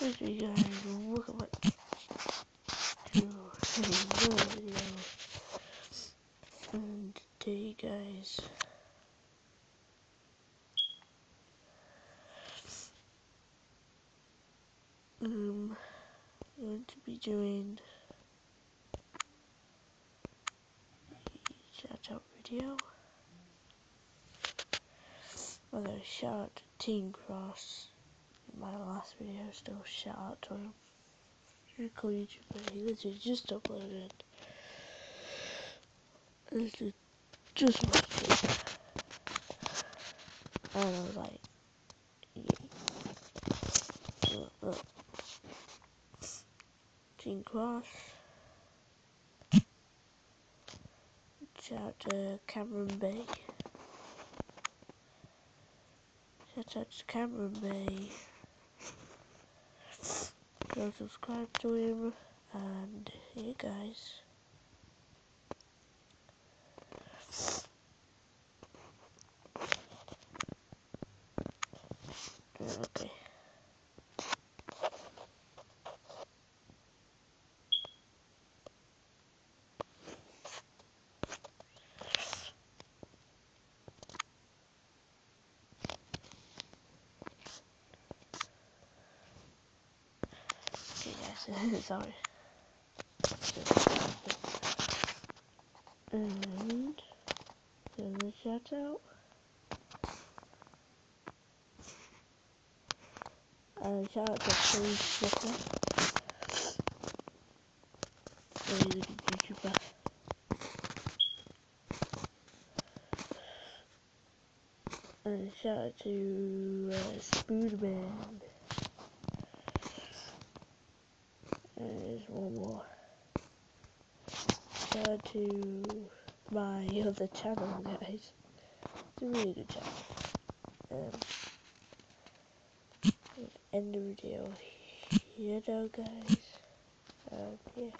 Hey guys, welcome back to another video. And today guys, um, I'm going to be doing a shout out video. I'm to shout out Team Cross my last video, still shout out to him. Cool YouTuber, he literally just uploaded. Is just my stream. And I was like, yeah. Uh, Cross. Shout out to Cameron Bay. Shout out to Cameron Bay go subscribe to him and yeah guys. Okay sorry. And shout out. And shout out to. Really good YouTuber. And shout out to uh, Spoonman. And there's one more. Out to my other channel, guys. It's a really good channel. Um, end the video here, though, guys. Um, yeah.